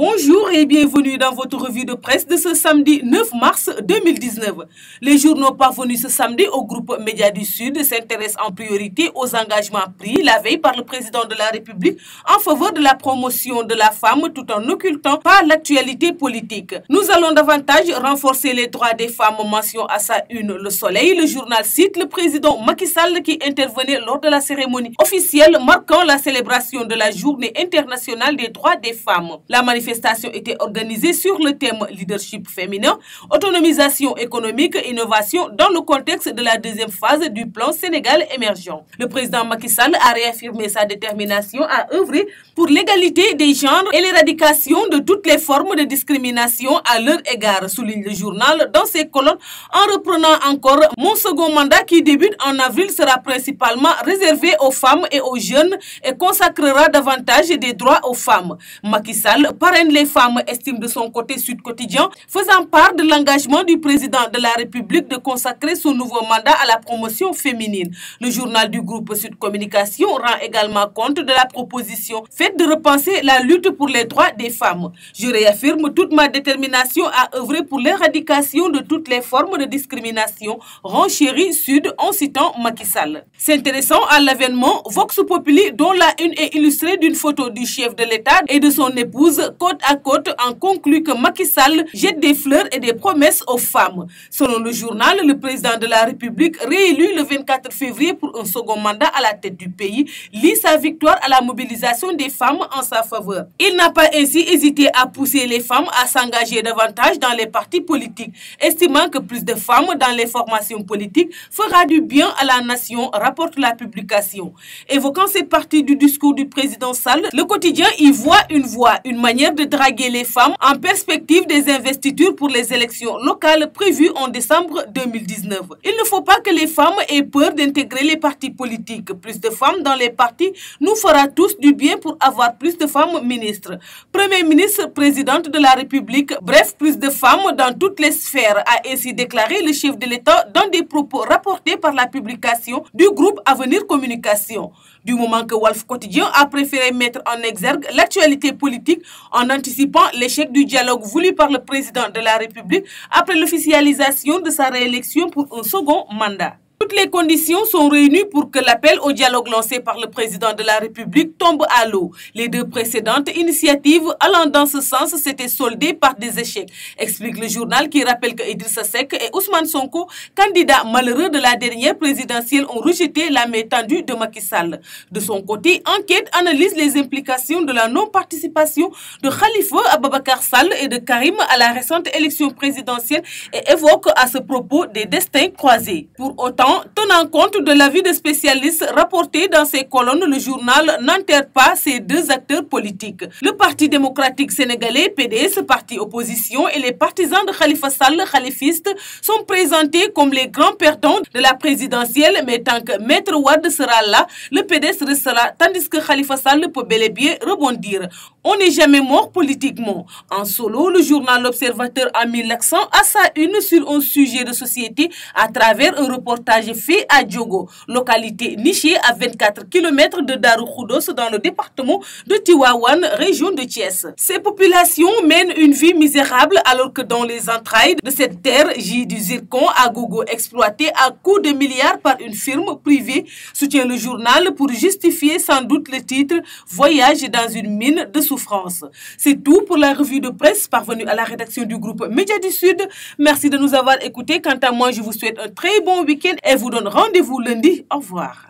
Bonjour et bienvenue dans votre revue de presse de ce samedi 9 mars 2019. Les journaux parvenus ce samedi au groupe Média du Sud s'intéressent en priorité aux engagements pris la veille par le président de la République en faveur de la promotion de la femme tout en occultant par l'actualité politique. Nous allons davantage renforcer les droits des femmes mention à sa une Le Soleil. Le journal cite le président Macky Sall qui intervenait lors de la cérémonie officielle marquant la célébration de la journée internationale des droits des femmes. La manifestation était organisée sur le thème leadership féminin, autonomisation économique, innovation dans le contexte de la deuxième phase du plan Sénégal émergent. Le président Macky Sall a réaffirmé sa détermination à œuvrer pour l'égalité des genres et l'éradication de toutes les formes de discrimination à leur égard, souligne le journal dans ses colonnes en reprenant encore mon second mandat qui débute en avril sera principalement réservé aux femmes et aux jeunes et consacrera davantage des droits aux femmes. Macky Sall les femmes, estime de son côté Sud Quotidien, faisant part de l'engagement du président de la République de consacrer son nouveau mandat à la promotion féminine. Le journal du groupe Sud Communication rend également compte de la proposition faite de repenser la lutte pour les droits des femmes. Je réaffirme toute ma détermination à œuvrer pour l'éradication de toutes les formes de discrimination, renchérit Sud en citant Macky Sall. S'intéressant à l'événement Vox Populi, dont la une est illustrée d'une photo du chef de l'État et de son épouse côte à côte, en conclut que Macky Sall jette des fleurs et des promesses aux femmes. Selon le journal, le président de la République, réélu le 24 février pour un second mandat à la tête du pays, lit sa victoire à la mobilisation des femmes en sa faveur. Il n'a pas ainsi hésité à pousser les femmes à s'engager davantage dans les partis politiques, estimant que plus de femmes dans les formations politiques fera du bien à la nation, rapporte la publication. Évoquant cette partie du discours du président Sall, le quotidien y voit une voie, une manière de draguer les femmes en perspective des investitures pour les élections locales prévues en décembre 2019. Il ne faut pas que les femmes aient peur d'intégrer les partis politiques. Plus de femmes dans les partis nous fera tous du bien pour avoir plus de femmes ministres. Premier ministre, présidente de la République, bref, plus de femmes dans toutes les sphères, a ainsi déclaré le chef de l'État dans des propos rapportés par la publication du groupe Avenir Communication. Du moment que Wolf Quotidien a préféré mettre en exergue l'actualité politique en anticipant l'échec du dialogue voulu par le président de la République après l'officialisation de sa réélection pour un second mandat. Toutes les conditions sont réunies pour que l'appel au dialogue lancé par le président de la République tombe à l'eau. Les deux précédentes initiatives allant dans ce sens s'étaient soldées par des échecs, explique le journal qui rappelle que Idrissa Seck et Ousmane Sonko, candidats malheureux de la dernière présidentielle, ont rejeté la main tendue de Macky Sall. De son côté, Enquête analyse les implications de la non-participation de Khalifa Ababakar Sall et de Karim à la récente élection présidentielle et évoque à ce propos des destins croisés. Pour autant, tenant compte de l'avis de spécialistes rapportés dans ses colonnes, le journal n'enterre pas ces deux acteurs politiques. Le Parti démocratique sénégalais, PDS, parti opposition, et les partisans de Khalifa Sall, khalifistes, sont présentés comme les grands perdants de la présidentielle, mais tant que Maître Ouad sera là, le PDS restera, tandis que Khalifa Sall peut bel et bien rebondir. On n'est jamais mort politiquement. En solo, le journal L'Observateur a mis l'accent à sa une sur un sujet de société à travers un reportage fait à Diogo, localité nichée à 24 km de Darou Khoudos dans le département de Tiwawan, région de Thiès. Ces populations mènent une vie misérable alors que dans les entrailles de cette terre gît du zircon à gogo exploité à coups de milliards par une firme privée, soutient le journal pour justifier sans doute le titre Voyage dans une mine de souffrance. C'est tout pour la revue de presse parvenue à la rédaction du groupe Média du Sud. Merci de nous avoir écoutés. Quant à moi, je vous souhaite un très bon week-end et vous donne rendez-vous lundi. Au revoir.